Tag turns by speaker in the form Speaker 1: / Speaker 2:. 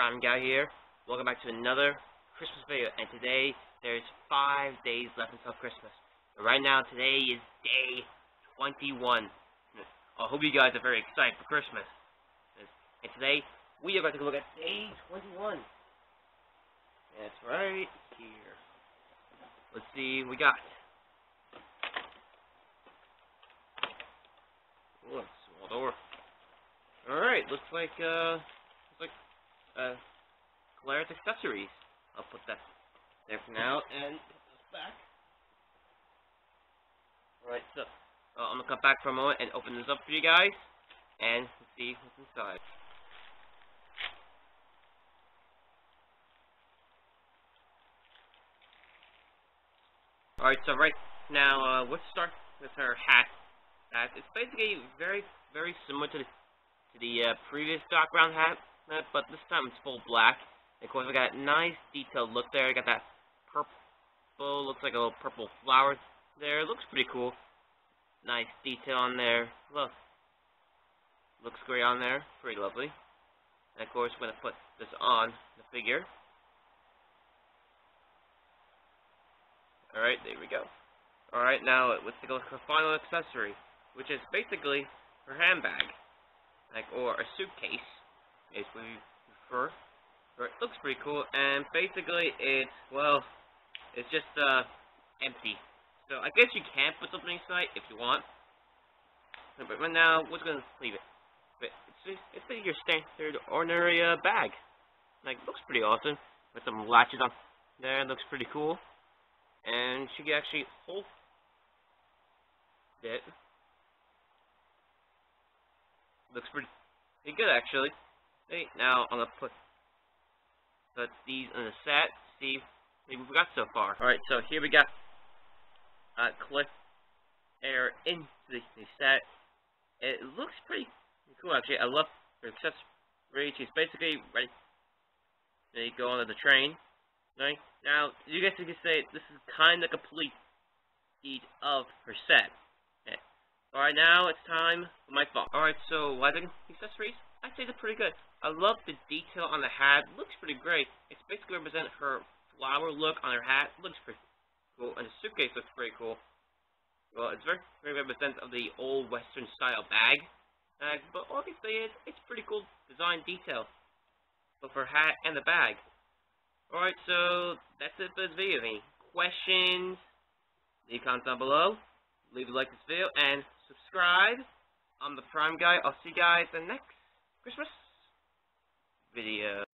Speaker 1: Prime Guy here. Welcome back to another Christmas video, and today there's five days left until Christmas. And right now, today is day 21. I hope you guys are very excited for Christmas. And today, we are going to look at day 21. That's right here. Let's see we got. Ooh, small door. Alright, looks like, uh, looks like, uh, Clara's accessories. I'll put that there for now, and put this back. Alright, so, uh, I'm gonna come back for a moment and open this up for you guys, and see what's inside. Alright, so right now, uh, let's start with her hat. Uh, it's basically very, very similar to the to the uh, previous Doc Brown hat, but this time it's full black. Of course, we got a nice detailed look there. got that purple, looks like a little purple flower there. It looks pretty cool. Nice detail on there. Look. Looks great on there. Pretty lovely. And of course, we're going to put this on the figure. Alright, there we go. Alright, now let's take a look at the final accessory, which is basically her handbag like or a suitcase prefer. But it looks pretty cool, and basically it's well, it's just uh empty. So I guess you can put something inside if you want. But right now, we're gonna leave it. But it's just, it's like your standard ordinary uh, bag. Like looks pretty awesome with some latches on there. It looks pretty cool, and she can actually hold it Looks pretty, pretty good, actually. Hey, now I'm gonna put put these in the set. See what we got so far. All right, so here we got uh, Cliff Air into the, the set. It looks pretty cool, actually. I love her accessory. She's basically ready they go on the train. Right now, you guys can say this is kind of complete of her set. Okay. Alright, now it's time for my fault. Alright, so wedding accessories, I'd say they're pretty good. I love the detail on the hat. It looks pretty great. It's basically represent her flower look on her hat. It looks pretty cool. And the suitcase looks pretty cool. Well, it's very, very representative of the old western style bag. Uh, but obviously, it's, it's pretty cool design detail. Both her hat and the bag. Alright, so that's it for this video. Any questions? Leave comments down below. Leave a like this video and subscribe. I'm the Prime Guy. I'll see you guys the next Christmas video.